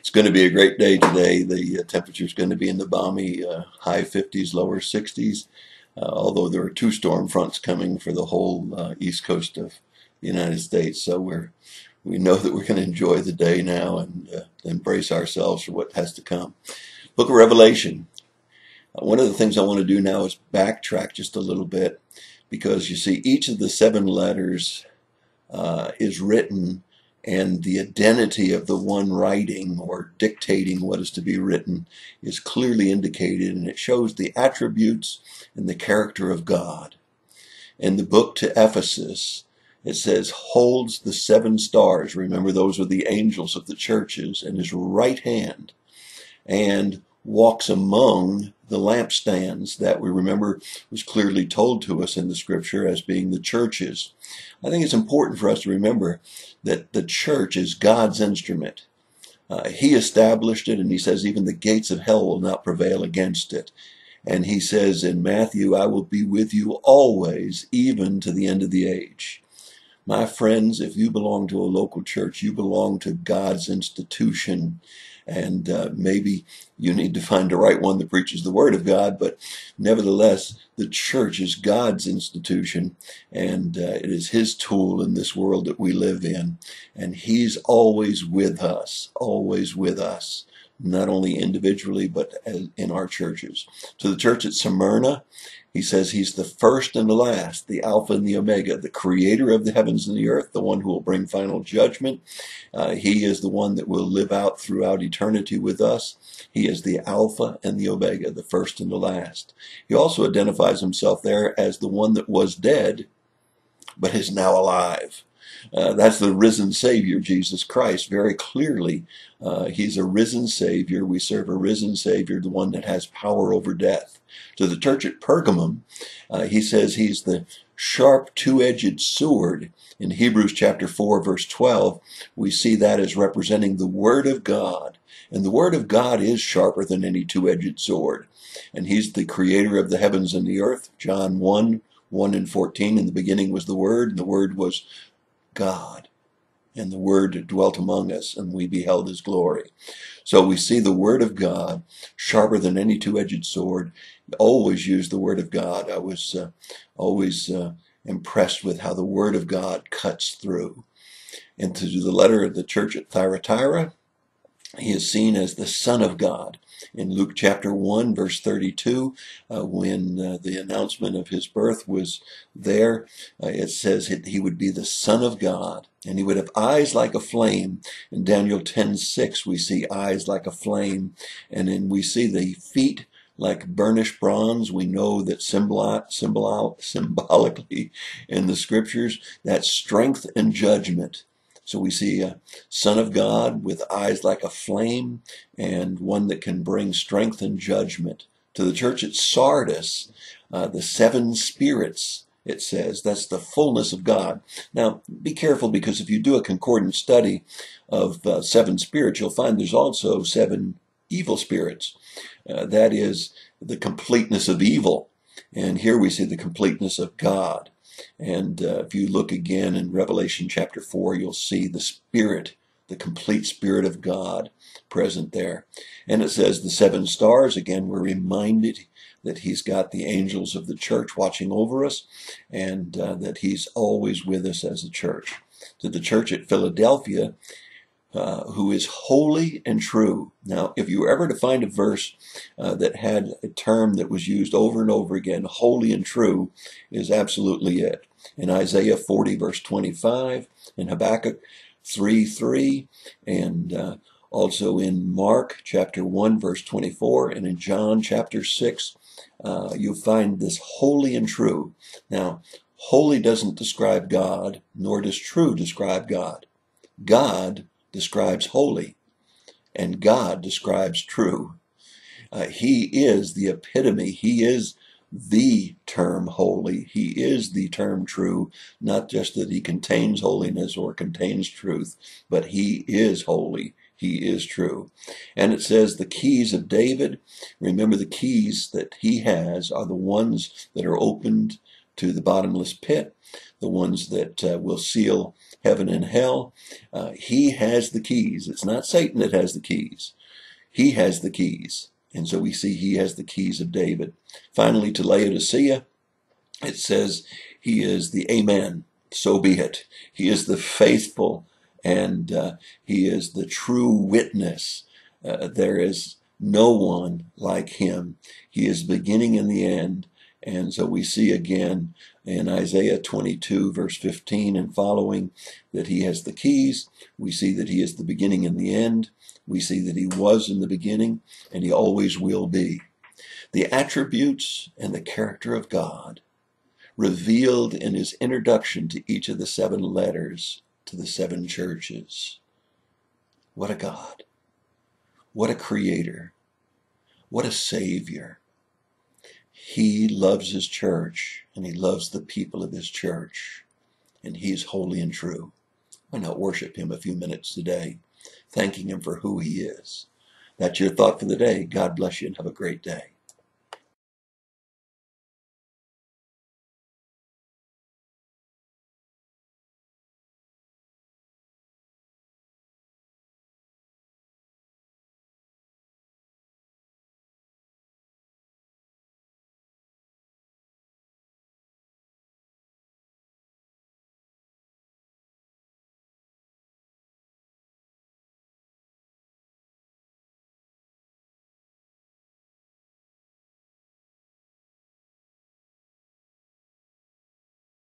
It's going to be a great day today. The uh, temperature is going to be in the balmy uh, high 50s, lower 60s. Uh, although there are two storm fronts coming for the whole uh, east coast of the United States, so we're we know that we're going to enjoy the day now and uh, embrace ourselves for what has to come. Book of Revelation. Uh, one of the things I want to do now is backtrack just a little bit because you see each of the seven letters is written and the identity of the one writing or dictating what is to be written is clearly indicated and it shows the attributes and the character of God. In the book to Ephesus, it says, holds the seven stars. Remember, those are the angels of the churches in his right hand and walks among the lampstands that we remember was clearly told to us in the scripture as being the churches. I think it's important for us to remember that the church is God's instrument. Uh, he established it, and he says, even the gates of hell will not prevail against it. And he says in Matthew, I will be with you always, even to the end of the age. My friends, if you belong to a local church, you belong to God's institution and uh, maybe you need to find the right one that preaches the word of God, but nevertheless, the church is God's institution, and uh, it is His tool in this world that we live in, and He's always with us, always with us not only individually but in our churches. To the church at Smyrna, he says he's the first and the last, the Alpha and the Omega, the creator of the heavens and the earth, the one who will bring final judgment. Uh, he is the one that will live out throughout eternity with us. He is the Alpha and the Omega, the first and the last. He also identifies himself there as the one that was dead, but is now alive. Uh, that's the risen Savior, Jesus Christ, very clearly. Uh, he's a risen Savior. We serve a risen Savior, the one that has power over death. To the church at Pergamum, uh, he says he's the sharp two-edged sword. In Hebrews chapter 4, verse 12, we see that as representing the Word of God. And the Word of God is sharper than any two-edged sword. And he's the creator of the heavens and the earth. John 1, 1 and 14, in the beginning was the Word, and the Word was God. And the Word dwelt among us, and we beheld his glory. So we see the Word of God, sharper than any two edged sword. Always use the Word of God. I was uh, always uh, impressed with how the Word of God cuts through. And to the letter of the church at Thyatira, he is seen as the Son of God in Luke chapter 1, verse 32, uh, when uh, the announcement of his birth was there, uh, it says he would be the Son of God, and he would have eyes like a flame. In Daniel 10, 6, we see eyes like a flame, and then we see the feet like burnished bronze. We know that symbol, symbol, symbolically in the scriptures, that strength and judgment. So we see a Son of God with eyes like a flame and one that can bring strength and judgment. To the church at Sardis, uh, the seven spirits, it says, that's the fullness of God. Now, be careful because if you do a concordant study of uh, seven spirits, you'll find there's also seven evil spirits. Uh, that is the completeness of evil. And here we see the completeness of God. And uh, if you look again in Revelation chapter 4, you'll see the Spirit, the complete Spirit of God present there. And it says the seven stars, again, we're reminded that He's got the angels of the church watching over us and uh, that He's always with us as a church. To the church at Philadelphia, uh, who is holy and true. Now, if you were ever to find a verse uh, that had a term that was used over and over again, holy and true, is absolutely it. In Isaiah 40, verse 25, in Habakkuk 3, 3, and uh, also in Mark chapter 1, verse 24, and in John chapter 6, uh, you'll find this holy and true. Now, holy doesn't describe God, nor does true describe God. God describes holy, and God describes true. Uh, he is the epitome. He is the term holy. He is the term true, not just that he contains holiness or contains truth, but he is holy. He is true. And it says the keys of David, remember the keys that he has are the ones that are opened to the bottomless pit, the ones that uh, will seal heaven and hell. Uh, he has the keys. It's not Satan that has the keys. He has the keys. And so we see he has the keys of David. Finally, to Laodicea, it says he is the Amen. So be it. He is the faithful and uh, he is the true witness. Uh, there is no one like him. He is beginning and the end. And so we see again in Isaiah 22, verse 15 and following, that he has the keys. We see that he is the beginning and the end. We see that he was in the beginning and he always will be. The attributes and the character of God revealed in his introduction to each of the seven letters to the seven churches. What a God. What a creator. What a savior. He loves his church and he loves the people of his church and he is holy and true. Why not worship him a few minutes today, thanking him for who he is? That's your thought for the day. God bless you and have a great day.